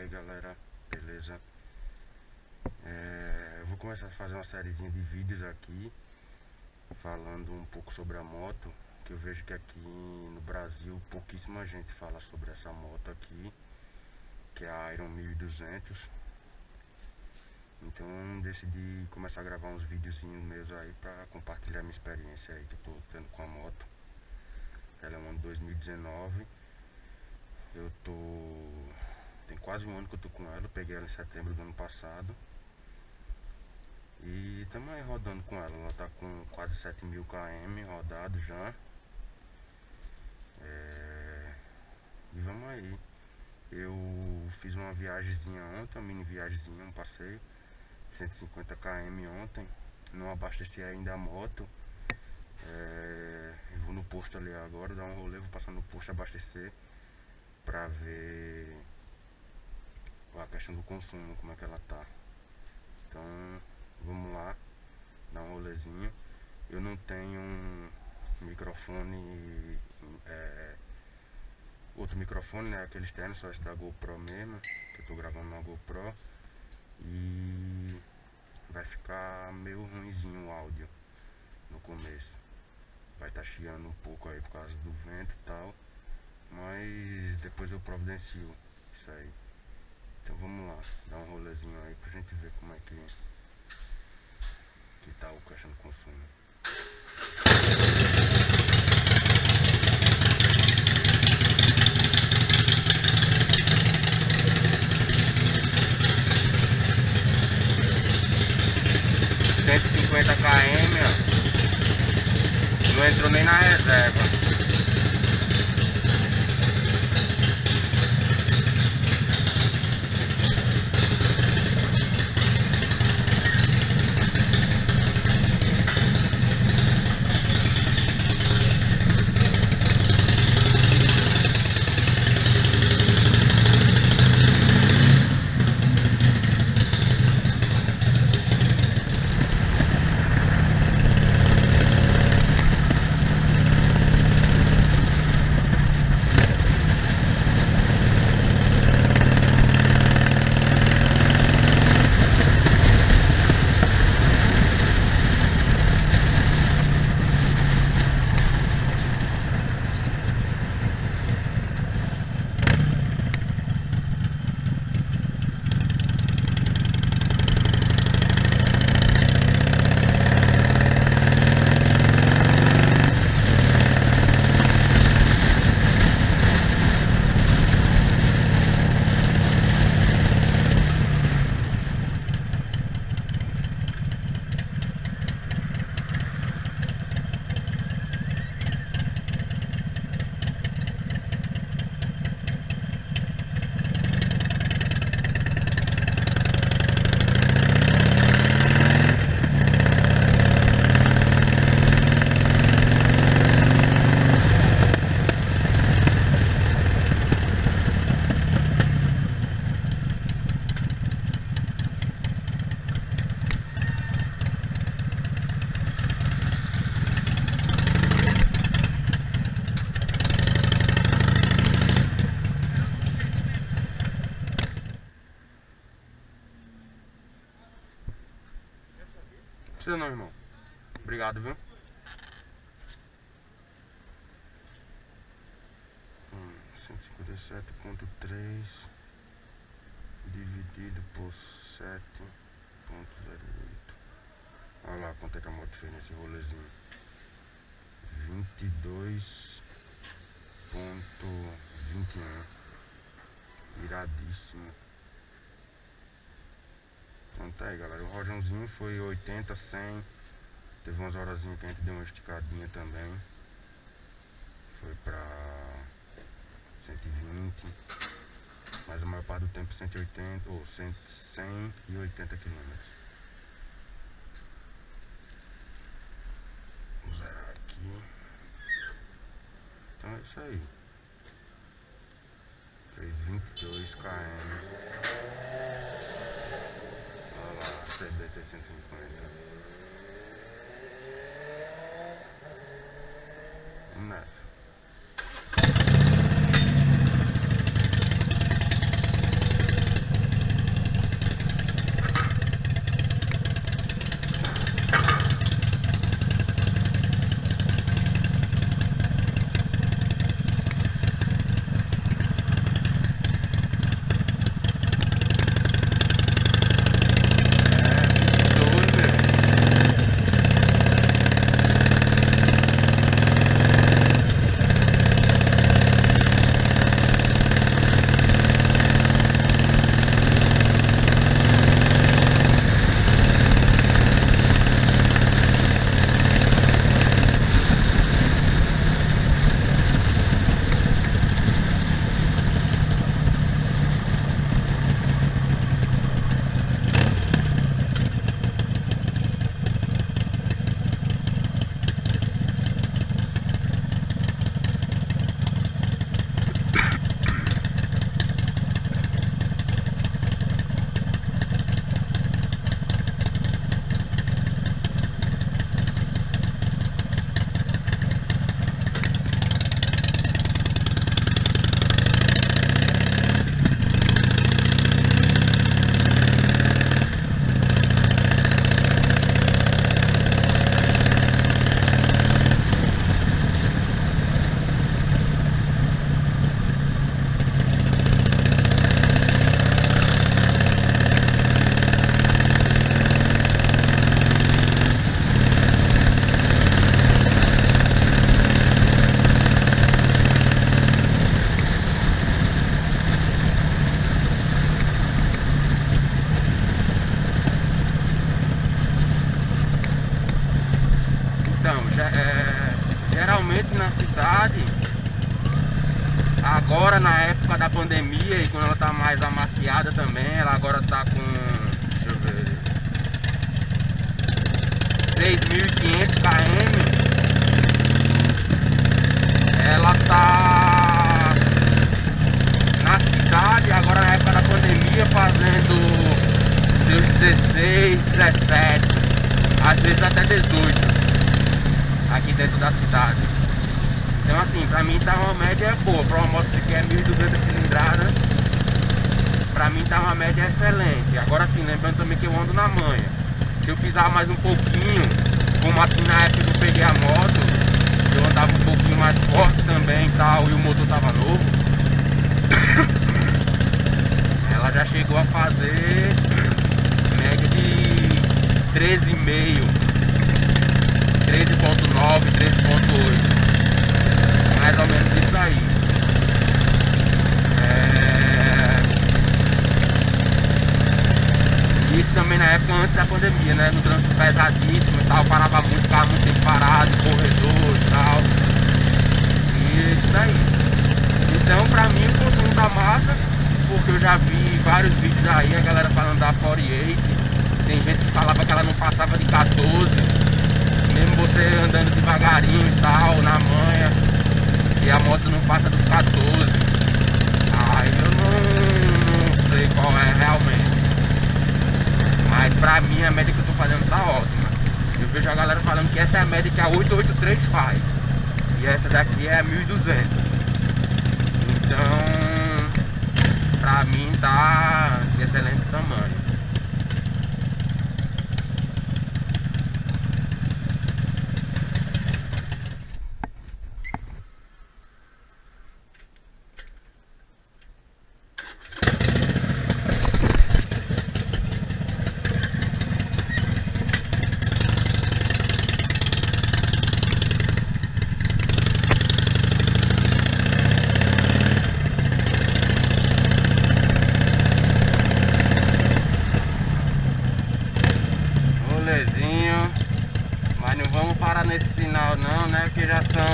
aí galera, beleza? É, eu vou começar a fazer uma sériezinha de vídeos aqui Falando um pouco sobre a moto Que eu vejo que aqui no Brasil pouquíssima gente fala sobre essa moto aqui Que é a Iron 1200 Então decidi começar a gravar uns videozinhos meus aí Pra compartilhar minha experiência aí que eu tô tendo com a moto. Ela é um ano 2019 eu tô tem quase um ano que eu tô com ela, peguei ela em setembro do ano passado. E estamos aí rodando com ela, ela tá com quase 7 mil km rodado já. É... E vamos aí. Eu fiz uma viagemzinha ontem, uma mini viagemzinha, um passeio de 150 km ontem. Não abasteci ainda a moto. É... Vou no posto ali agora, dar um rolê, vou passar no posto abastecer pra ver a questão do consumo, como é que ela tá. Então, vamos lá, dar um rolezinho. Eu não tenho um microfone, é, outro microfone, né, aquele externo, só esse da GoPro mesmo, que eu tô gravando na GoPro. E vai ficar meio ruimzinho o áudio no começo. Vai estar tá chiando um pouco aí por causa do vento e tal. Mas depois eu providencio isso aí. Então vamos lá, dar um rolezinho aí pra gente ver como é que, que tá o caixa do consumo. Cento e cinquenta km, não entrou nem na reserva. 22.21 Iradíssimo. Então tá aí galera, o rojãozinho foi 80, 100 Teve umas horazinhas que a gente deu uma esticadinha também. Foi pra 120 Mas a maior parte do tempo 180 ou 100, 180 quilômetros. Vou zerar aqui é isso aí Fez 22 km CB 650. Vamos nessa. 6.500 km. Ela tá na cidade, agora na época da pandemia, fazendo seus 16, 17, às vezes até 18 aqui dentro da cidade. Então assim, pra mim tá uma média boa, pra uma moto que é 1200 cilindrada, pra mim tá uma média excelente. Agora sim, lembrando também que eu ando na manha. Se eu pisar mais um pouquinho, como assim na época que eu peguei a moto, eu andava um pouquinho mais forte também e tal, e o motor tava novo. Ela já chegou a fazer média de 13,5 13.9, 13.8 mais ou menos isso aí. É... Isso também na época antes da pandemia, né? No trânsito pesadíssimo tal, parava muito, ficava muito tempo parado, corredor e tal. E isso daí. Então pra mim o consumo tá massa, porque eu já vi vários vídeos aí, a galera falando da 48. Tem gente que falava que ela não passava de 14 mesmo você andando devagarinho e tal, na manha e a moto não passa dos 14. Aí eu não, não sei qual é realmente. Mas pra mim a média que eu tô fazendo tá ótima. Eu vejo a galera falando que essa é a média que a 883 faz. E essa daqui é a 1200. Então, pra mim tá de excelente tamanho. Mas não vamos parar nesse sinal não, né? Porque já são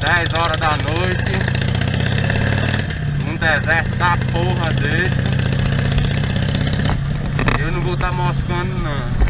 10 horas da noite. Um deserto da porra desse. Eu não vou estar tá moscando não.